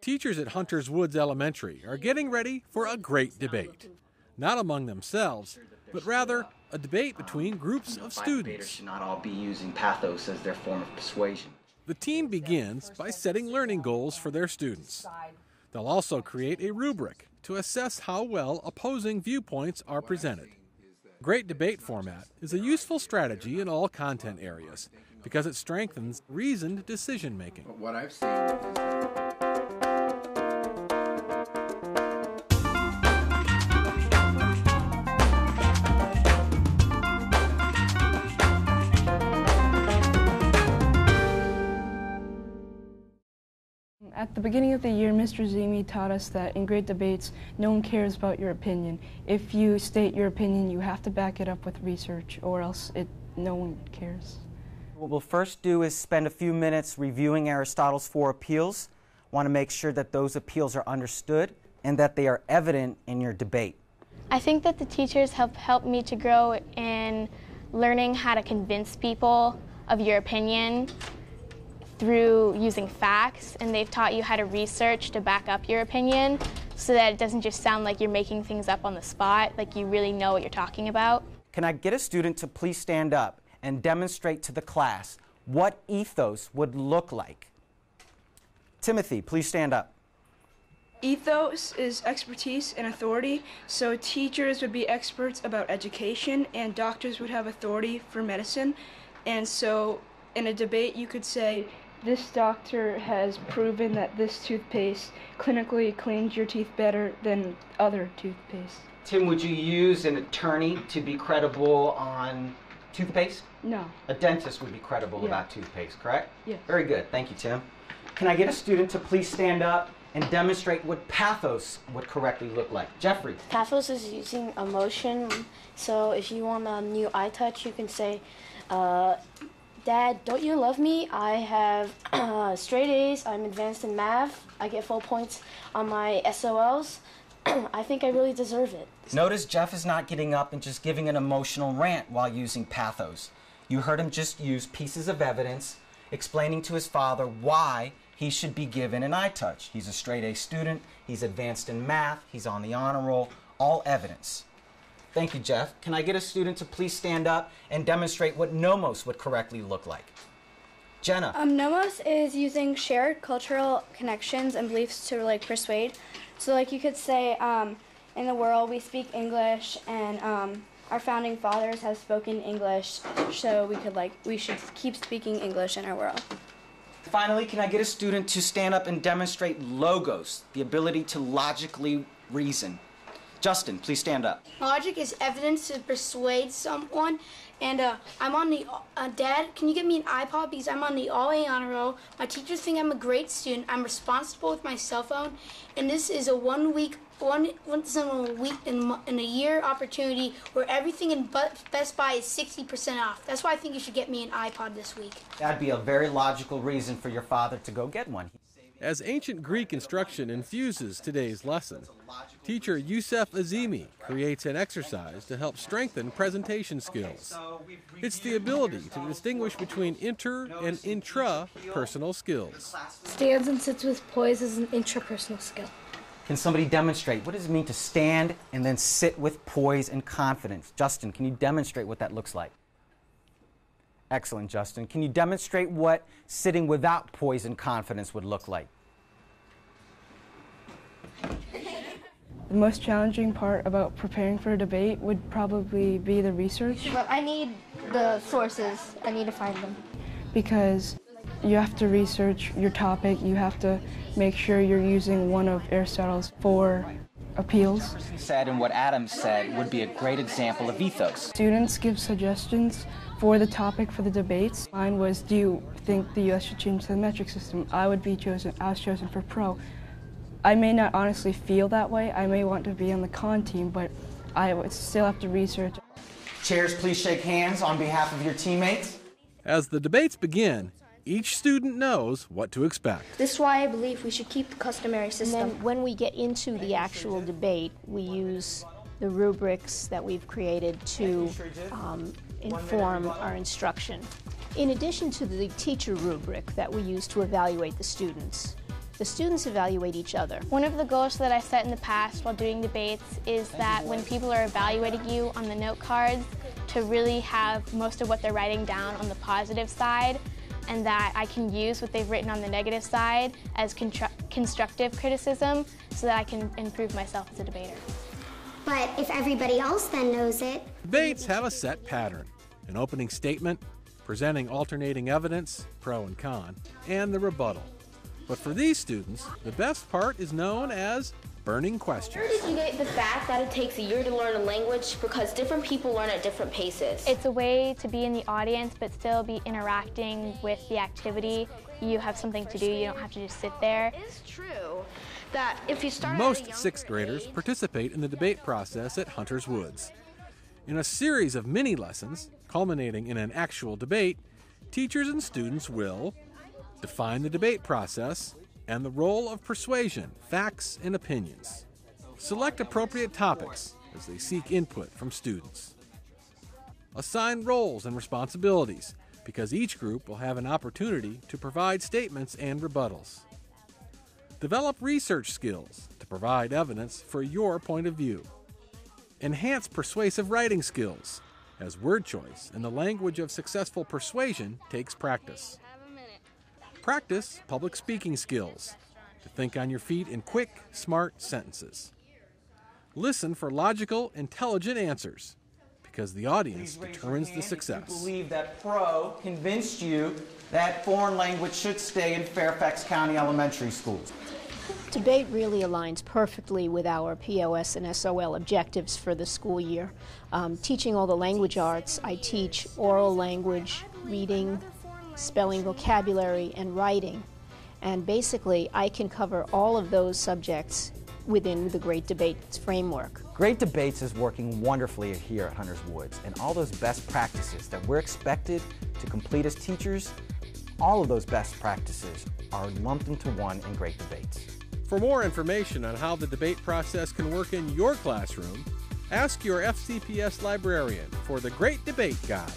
Teachers at Hunters Woods Elementary are getting ready for a great debate. Not among themselves, but rather a debate between groups of students. should not all be using pathos as their form of persuasion. The team begins by setting learning goals for their students. They'll also create a rubric to assess how well opposing viewpoints are presented. Great debate format is a useful strategy in all content areas because it strengthens reasoned decision making. What I've seen is At the beginning of the year, Mr. Azimi taught us that in great debates, no one cares about your opinion. If you state your opinion, you have to back it up with research, or else it, no one cares. What we'll first do is spend a few minutes reviewing Aristotle's four appeals. Want to make sure that those appeals are understood and that they are evident in your debate. I think that the teachers have helped me to grow in learning how to convince people of your opinion through using facts, and they've taught you how to research to back up your opinion so that it doesn't just sound like you're making things up on the spot, like you really know what you're talking about. Can I get a student to please stand up and demonstrate to the class what ethos would look like? Timothy, please stand up. Ethos is expertise and authority, so teachers would be experts about education, and doctors would have authority for medicine. And so, in a debate, you could say, This doctor has proven that this toothpaste clinically cleans your teeth better than other toothpaste. Tim, would you use an attorney to be credible on toothpaste? No. A dentist would be credible Yeah. about toothpaste, correct? Yes. Very good. Thank you, Tim. Can I get a student to please stand up and demonstrate what pathos would correctly look like? Jeffrey. Pathos is using emotion. So if you want a new iTouch, you can say, uh, Dad, don't you love me? I have uh, straight A's. I'm advanced in math. I get full points on my SOLs. I think I really deserve it. Notice Jeff is not getting up and just giving an emotional rant while using pathos. You heard him just use pieces of evidence explaining to his father why he should be given an iTouch. He's a straight A student, he's advanced in math, he's on the honor roll, all evidence. Thank you, Jeff. Can I get a student to please stand up and demonstrate what nomos would correctly look like? Jenna. Um, nomos is using shared cultural connections and beliefs to like persuade. So like you could say, um, in the world we speak English, and um, our founding fathers have spoken English, so we could like we should keep speaking English in our world. Finally, can I get a student to stand up and demonstrate logos, the ability to logically reason? Justin, please stand up. Logic is evidence to persuade someone. And uh, I'm on the, uh, Dad, can you get me an iPod? Because I'm on the all A honor roll. My teachers think I'm a great student. I'm responsible with my cell phone. And this is a one week, one, once in a week, in, in a year opportunity where everything in Best Buy is 60% off. That's why I think you should get me an iPod this week. That'd be a very logical reason for your father to go get one. As ancient Greek instruction infuses today's lesson, teacher Yusef Azimi creates an exercise to help strengthen presentation skills. It's the ability to distinguish between inter and intra personal skills. Stands and sits with poise is an intrapersonal skill. Can somebody demonstrate what does it mean to stand and then sit with poise and confidence? Justin, can you demonstrate what that looks like? Excellent, Justin. Can you demonstrate what sitting without poise and confidence would look like? The most challenging part about preparing for a debate would probably be the research But I need the sources. I need to find them. because you have to research your topic, you have to make sure you're using one of Aristotle's four appeals. Said and what Adam said would be a great example of ethos. Students give suggestions for the topic for the debates. Mine was, do you think the U.S. should change the metric system? I would be chosen. I was chosen for pro. I may not honestly feel that way. I may want to be on the con team, but I would still have to research. Chairs, please shake hands on behalf of your teammates. As the debates begin, each student knows what to expect. This is why I believe we should keep the customary system. And then when we get into the actual debate, we use the rubrics that we've created to um, inform our instruction. In addition to the teacher rubric that we use to evaluate the students, The students evaluate each other. One of the goals that I set in the past while doing debates is that when people are evaluating you on the note cards, to really have most of what they're writing down on the positive side and that I can use what they've written on the negative side as constructive criticism so that I can improve myself as a debater. But if everybody else then knows it. Debates have a set pattern an opening statement, presenting alternating evidence, pro and con, and the rebuttal. But for these students, the best part is known as burning questions. Where did you get the fact that it takes a year to learn a language because different people learn at different paces? It's a way to be in the audience but still be interacting with the activity. You have something to do, you don't have to just sit there. It's true that if you start Most sixth graders participate in the debate process at Hunter's Woods. In a series of mini lessons, culminating in an actual debate, teachers and students will define the debate process and the role of persuasion, facts, and opinions. Select appropriate topics as they seek input from students. Assign roles and responsibilities because each group will have an opportunity to provide statements and rebuttals. Develop research skills to provide evidence for your point of view. Enhance persuasive writing skills as word choice and the language of successful persuasion takes practice. Practice public speaking skills to think on your feet in quick, smart sentences. Listen for logical, intelligent answers because the audience determines the success. If you believe that Pro convinced you that foreign language should stay in Fairfax County elementary schools. Debate really aligns perfectly with our POS and SOL objectives for the school year. Um, teaching all the language arts, I teach oral language, reading, spelling, vocabulary, and writing. And basically, I can cover all of those subjects within the Great Debates framework. Great Debates is working wonderfully here at Hunters Woods, and all those best practices that we're expected to complete as teachers, all of those best practices are lumped into one in Great Debates. For more information on how the debate process can work in your classroom, ask your FCPS librarian for the Great Debate Guide.